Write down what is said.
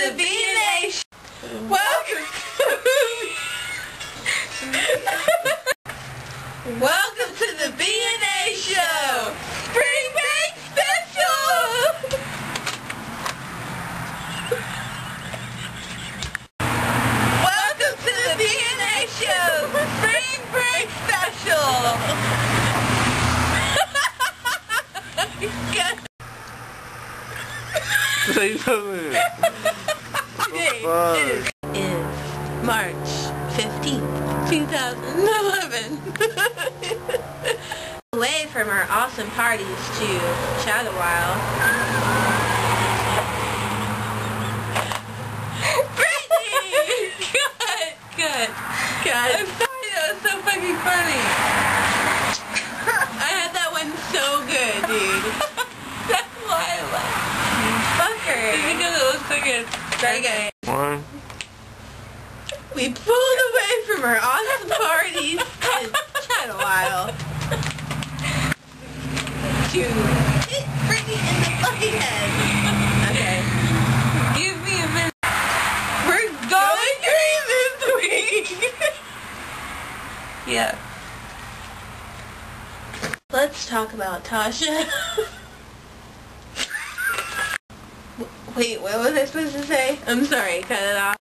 The B&A sh- Welcome Welcome to the B&A show! Spring break special! Welcome to the B&A show! Spring break special! Say something. Today Fuck. is March 15th, 2011. Away from our awesome parties to chat a while. Brittany! Good, good, good. I'm sorry, that was so fucking funny. I had that one so good, dude. That's why I laughed. Fucker. Because it was so good. Okay. One. We pulled away from our awesome parties to chat a while. To hit Brittany in the fucking head. Okay. Give me a minute. We're going green this week. yeah. Let's talk about Tasha. Wait, what was I supposed to say? I'm sorry, cut it off.